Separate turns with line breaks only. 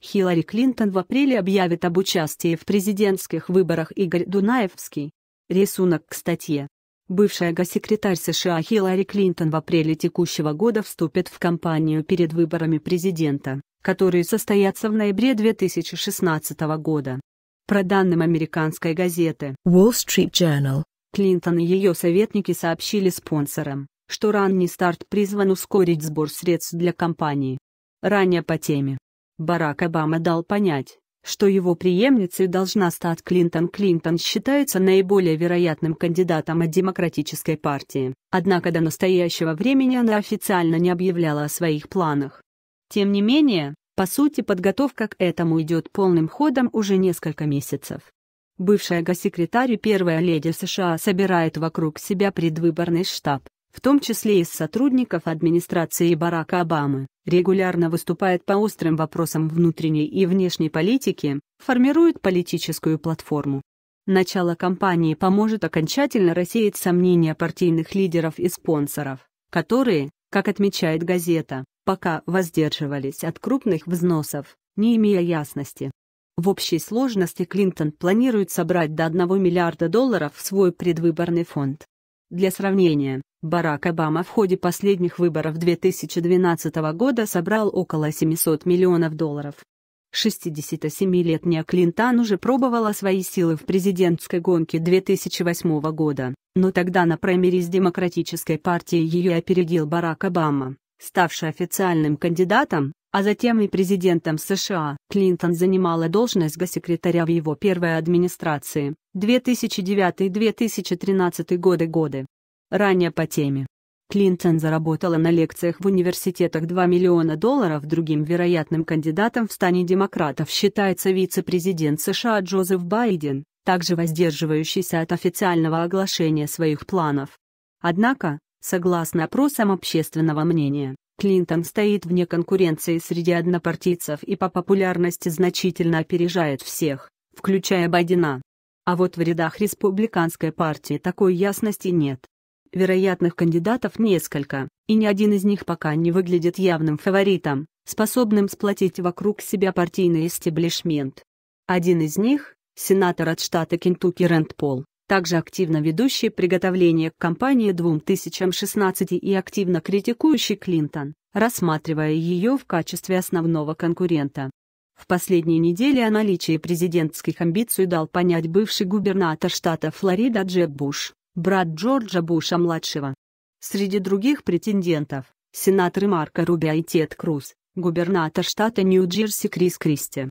Хиллари Клинтон в апреле объявит об участии в президентских выборах Игорь Дунаевский. Рисунок к статье. Бывшая госсекретарь США Хиллари Клинтон в апреле текущего года вступит в кампанию перед выборами президента, которые состоятся в ноябре 2016 года. Про данным американской газеты
Wall Street Journal,
Клинтон и ее советники сообщили спонсорам, что ранний старт призван ускорить сбор средств для кампании. Ранее по теме. Барак Обама дал понять, что его преемницей должна стать Клинтон. Клинтон считается наиболее вероятным кандидатом от Демократической партии, однако до настоящего времени она официально не объявляла о своих планах. Тем не менее, по сути подготовка к этому идет полным ходом уже несколько месяцев. Бывшая госсекретарь и первая леди США собирает вокруг себя предвыборный штаб, в том числе из сотрудников администрации Барака Обамы, регулярно выступает по острым вопросам внутренней и внешней политики, формирует политическую платформу. Начало кампании поможет окончательно рассеять сомнения партийных лидеров и спонсоров, которые, как отмечает газета, пока воздерживались от крупных взносов, не имея ясности. В общей сложности Клинтон планирует собрать до 1 миллиарда долларов в свой предвыборный фонд. Для сравнения, Барак Обама в ходе последних выборов 2012 года собрал около 700 миллионов долларов. 67-летняя Клинтон уже пробовала свои силы в президентской гонке 2008 года, но тогда на праймериз Демократической партии ее опередил Барак Обама ставший официальным кандидатом, а затем и президентом США. Клинтон занимала должность госсекретаря в его первой администрации 2009-2013 годы годы. Ранее по теме. Клинтон заработала на лекциях в университетах 2 миллиона долларов другим вероятным кандидатом в стане демократов считается вице-президент США Джозеф Байден, также воздерживающийся от официального оглашения своих планов. Однако, Согласно опросам общественного мнения, Клинтон стоит вне конкуренции среди однопартийцев и по популярности значительно опережает всех, включая Байдена. А вот в рядах республиканской партии такой ясности нет. Вероятных кандидатов несколько, и ни один из них пока не выглядит явным фаворитом, способным сплотить вокруг себя партийный эстеблишмент. Один из них – сенатор от штата Кентукки Рэнд Пол, также активно ведущий приготовление к кампании 2016 и активно критикующий Клинтон, рассматривая ее в качестве основного конкурента. В последние недели о наличии президентских амбиций дал понять бывший губернатор штата Флорида Джеб Буш, брат Джорджа Буша-младшего. Среди других претендентов – сенаторы Марко Рубио и Тед Круз, губернатор штата Нью-Джерси Крис Кристи,